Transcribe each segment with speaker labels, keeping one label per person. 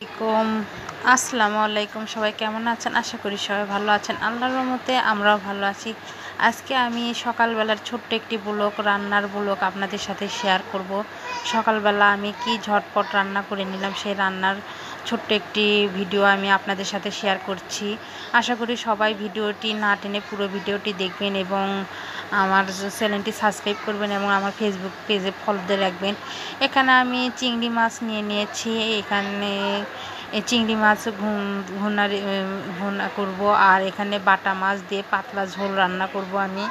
Speaker 1: আলাইকুম। আসসালামু আলাইকুম, সবাই কেমন আছেন? আশা করি সবাই ভালো আছেন। আল্লাহর রহমতে আমরাও ভালো আছি। আজকে আমি সকালবেলার ছোট্ট একটি ব্লগ, রান্নার ব্লগ আপনাদের সাথে শেয়ার করব। সকালবেলা আমি কি ঝটপট রান্না করে নিলাম সেই রান্নার ছোট্ট একটি ভিডিও আমি আপনাদের সাথে শেয়ার করছি। আশা করি সবাই ভিডিওটি না টেনে পুরো ভিডিওটি দেখবেন এবং আমার চ্যানেলটি সাবস্ক্রাইব করবেন এবং আমার ফেসবুক পেজে ফলো দিয়ে রাখবেন। এখানে আমি চিংড়ি মাছ নিয়ে নিয়েছি। এখানে চিংড়ি মাছ ভুনা ভুনা করব আর এখানে বাটা মাছ দিয়ে পাতলা ঝোল রান্না করব আমি।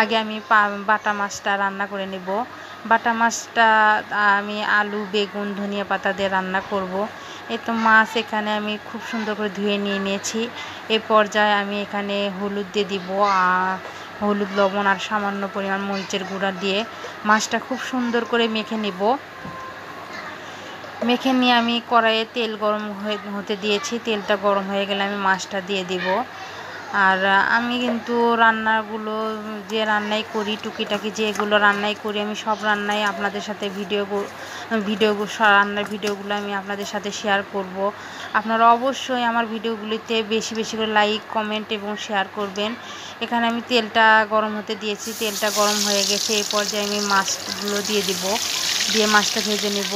Speaker 1: আগে আমি বাটা মাছটা রান্না করে নেব। বাটা মাছটা আমি আলু, বেগুন, ধনিয়া পাতা দিয়ে রান্না করব। এই তো মাছ এখানে আমি খুব সুন্দর করে ধুয়ে নিয়ে নিয়েছি। এ পর্যায়ে আমি এখানে হলুদ দিয়ে দিব আর হলুদ, লবণ আর সামান্য পরিমাণ মরিচের গুঁড়া দিয়ে মাছটা খুব সুন্দর করে মেখে নেব। মেখে নিয়ে আমি কড়াইয়ে তেল গরম হতে দিয়েছি। তেলটা গরম হয়ে গেলে আমি মাছটা দিয়ে দিব। আর আমি কিন্তু রান্নাগুলো যে রান্নাই করি, টুকিটাকি যেগুলো রান্নাই করি, আমি সব রান্নাই আপনাদের সাথে ভিডিও ভিডিও রান্নার ভিডিওগুলো আমি আপনাদের সাথে শেয়ার করব। আপনারা অবশ্যই আমার ভিডিওগুলিতে বেশি বেশি করে লাইক কমেন্ট এবং শেয়ার করবেন। এখানে আমি তেলটা গরম হতে দিয়েছি, তেলটা গরম হয়ে গেছে। এই পর্যায়ে আমি মাছগুলো দিয়ে দিব, দিয়ে মাছটা ভেজে নেব।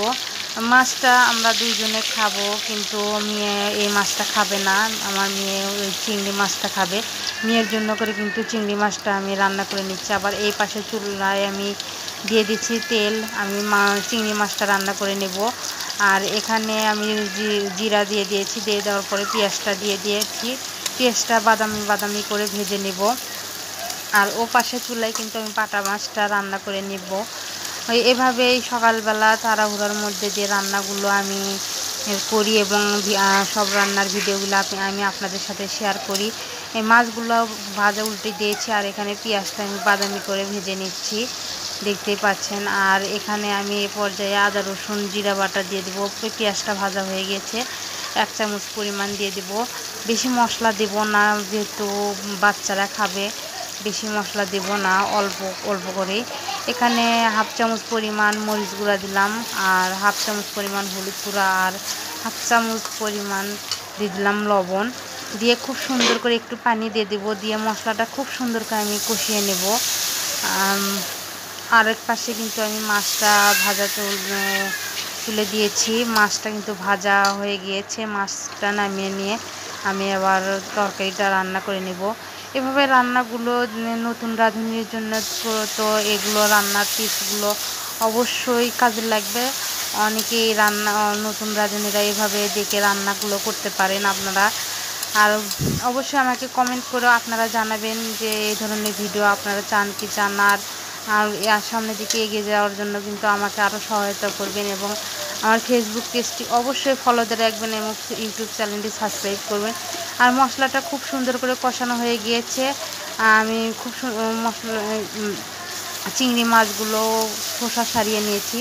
Speaker 1: মাছটা আমরা দুইজনে খাব, কিন্তু মেয়ে এই মাছটা খাবে না। আমার মেয়ে ওই চিংড়ি মাছটা খাবে। মেয়ের জন্য করে কিন্তু চিংড়ি মাছটা আমি রান্না করে নিচ্ছি। আবার এই পাশে চুলায় আমি দিয়ে দিচ্ছি তেল। আমি মা, চিংড়ি মাছটা রান্না করে নেব। আর এখানে আমি জিরা দিয়ে দিয়েছি। দিয়ে দেওয়ার পরে পেঁয়াজটা দিয়ে দিয়েছি। পেঁয়াজটা বাদামি বাদামি করে ভেজে নেব। আর ও পাশে চুলায় কিন্তু আমি পাটা মাছটা রান্না করে নেব। ওই এভাবেই সকালবেলা তাড়াহুড়োর মধ্যে যে রান্নাগুলো আমি করি এবং সব রান্নার ভিডিওগুলো আমি আপনাদের সাথে শেয়ার করি। এই মাছগুলো ভাজা উল্টে দিয়েছি আর এখানে পেঁয়াজটা আমি বাদামি করে ভেজে নিচ্ছি, দেখতেই পাচ্ছেন। আর এখানে আমি এ পর্যায়ে আদা, রসুন, জিরা বাটা দিয়ে দেবো। পেঁয়াজটা ভাজা হয়ে গেছে। এক চামচ পরিমাণ দিয়ে দেব। বেশি মশলা দেব না, যেহেতু বাচ্চারা খাবে, বেশি মশলা দেব না, অল্প অল্প করে এখানে হাফ চামচ পরিমাণ মরিচ গুঁড়া দিলাম, আর হাফ চামচ পরিমাণ হলুদ গুঁড়া, আর হাফ চামচ পরিমাণ দিয়ে দিলাম লবণ। দিয়ে খুব সুন্দর করে একটু পানি দিয়ে দেবো, দিয়ে মশলাটা খুব সুন্দর করে আমি কষিয়ে নেব। আরেক পাশে কিন্তু আমি মাছটা ভাজা তুলে দিয়েছি। মাছটা কিন্তু ভাজা হয়ে গিয়েছে, মাছটা নামিয়ে নিয়ে আমি আবার তরকারিটা রান্না করে নেব। এভাবে রান্নাগুলো নতুন রাঁধুনির জন্য তো এগুলো রান্নার টিপসগুলো অবশ্যই কাজে লাগবে। অনেকেই রান্না নতুন রাঁধুনিরা এভাবে দেখে রান্নাগুলো করতে পারেন আপনারা। আর অবশ্যই আমাকে কমেন্ট করে আপনারা জানাবেন যে এই ধরনের ভিডিও আপনারা চান কি চান আর আর সামনের দিকে এগিয়ে যাওয়ার জন্য কিন্তু আমাকে আরও সহায়তা করবেন এবং আমার ফেসবুক পেজটি অবশ্যই ফলোতে রাখবেন এবং ইউটিউব চ্যানেলটি সাবস্ক্রাইব করবেন। আর মশলাটা খুব সুন্দর করে কষানো হয়ে গিয়েছে। আমি খুব মশলা চিংড়ি মাছগুলো খোসা সারিয়ে নিয়েছি।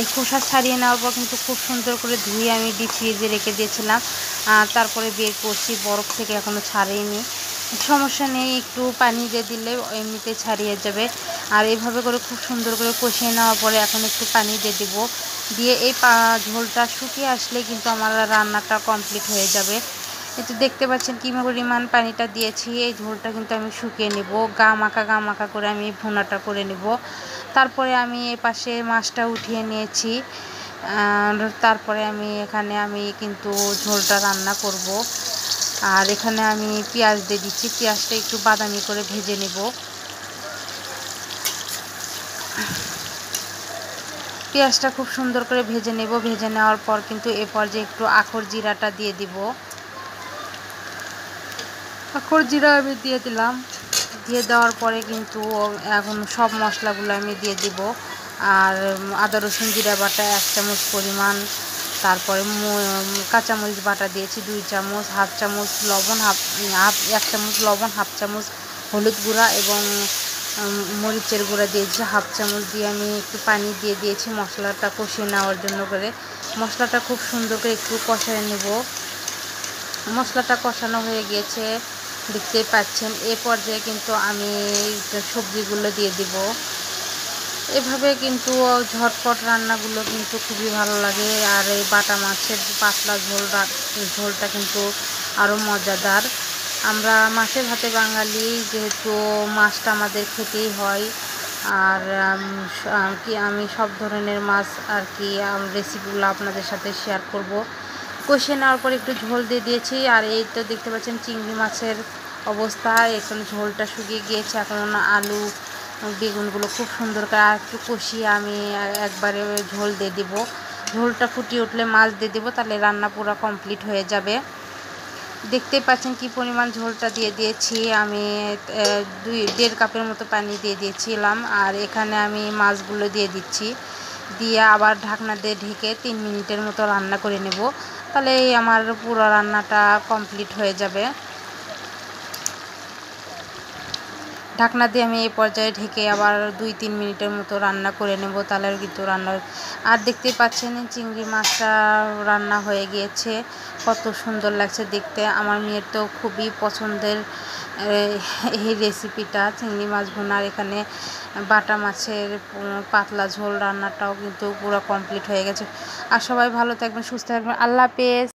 Speaker 1: এই খোসা ছাড়িয়ে নেওয়ার পর কিন্তু খুব সুন্দর করে ধুয়ে আমি ডিপ ফ্রিজে রেখে দিয়েছিলাম। তারপরে বের করছি, বরফ থেকে এখনও ছাড়িয়ে সমস্যা নেই, একটু পানি দিয়ে দিলে এমনিতে ছাড়িয়ে যাবে। আর এইভাবে করে খুব সুন্দর করে কষিয়ে নেওয়ার পরে এখন একটু পানি দিয়ে দেবো। দিয়ে এই ঝোলটা শুকিয়ে আসলে কিন্তু আমার রান্নাটা কমপ্লিট হয়ে যাবে। একটু দেখতে পাচ্ছেন কী পরিমাণ পানিটা দিয়েছি, এই ঝোলটা কিন্তু আমি শুকিয়ে নেব। গা মাখা গা মাখা করে আমি ভুনাটা করে নেব। তারপরে আমি এ পাশে মাছটা উঠিয়ে নিয়েছি। তারপরে আমি এখানে আমি কিন্তু ঝোলটা রান্না করব। আর এখানে আমি পেঁয়াজ দিয়ে দিচ্ছি। পেঁয়াজটা একটু বাদামি করে ভেজে নেব। পেঁয়াজটা খুব সুন্দর করে ভেজে নেব। ভেজে নেওয়ার পর কিন্তু এ পর্যায়ে একটু আখর জিরাটা দিয়ে দিব। আখর জিরা আমি দিয়ে দিলাম। দিয়ে দেওয়ার পরে কিন্তু এখন সব মশলাগুলো আমি দিয়ে দিব। আর আদা, রসুন, জিরা বাটা এক চামচ পরিমাণ। তারপরে কাঁচামরিচ বাটা দিয়েছি দুই চামচ, হাফ চামচ লবণ, হাফ হাফ, এক চামচ লবণ, হাফ চামচ হলুদ গুঁড়া এবং মরিচের গুঁড়া দিয়েছি, হাফ চামচ দিয়ে আমি একটু পানি দিয়ে দিয়েছি মশলাটা কষিয়ে নেওয়ার জন্য করে। মশলাটা খুব সুন্দর করে একটু কষায় নেব। মশলাটা কষানো হয়ে গিয়েছে, দেখতেই পাচ্ছেন। এ পর্যায়ে কিন্তু আমি সবজিগুলো দিয়ে দিব। এভাবে কিন্তু ঝটপট রান্নাগুলো কিন্তু খুবই ভালো লাগে। আর এই বাটা মাছের পাতলা ঝোল ঝোলটা কিন্তু আরও মজাদার। আমরা মাছের ভাতে বাঙালি, যেহেতু মাছটা আমাদের খেতেই হয়। আর কি, আমি সব ধরনের মাছ আর কি রেসিপিগুলো আপনাদের সাথে শেয়ার করব। কষিয়ে নেওয়ার পর একটু ঝোল দিয়ে দিয়েছি। আর এই তো দেখতে পাচ্ছেন চিংড়ি মাছের অবস্থা। এখন ঝোলটা শুকিয়ে গিয়েছে। এখন আলু, বেগুনগুলো খুব সুন্দর করে আর একটু কষিয়ে আমি একবারে ঝোল দিয়ে দিব। ঝোলটা ফুটিয়ে উঠলে মাছ দিয়ে দেবো, তাহলে রান্না পুরো কমপ্লিট হয়ে যাবে। দেখতে পাচ্ছেন কি পরিমাণ ঝোলটা দিয়ে দিয়েছি। আমি দুই, দেড় কাপের মতো পানি দিয়ে দিয়েছিলাম। আর এখানে আমি মাছগুলো দিয়ে দিচ্ছি। দিয়ে আবার ঢাকনা দিয়ে ঢেকে তিন মিনিটের মতো রান্না করে নেব। তাহলে আমার পুরো রান্নাটা কমপ্লিট হয়ে যাবে। ঢাকনা দিয়ে আমি এই পর্যায়ে ঢেকে আবার দুই, তিন মিনিটের মতো রান্না করে নেব। তাহলে কিন্তু রান্না আর দেখতে পাচ্ছেন চিংড়ি মাছটা রান্না হয়ে গিয়েছে। কত সুন্দর লাগছে দেখতে। আমার মেয়ের তো খুবই পছন্দের এই রেসিপিটা চিংড়ি মাছ ভুনার। এখানে বাটা মাছের পাতলা ঝোল রান্নাটাও কিন্তু পুরো কমপ্লিট হয়ে গেছে। আর সবাই ভালো থাকবেন, সুস্থ থাকবেন। আল্লাহ হাফেজ।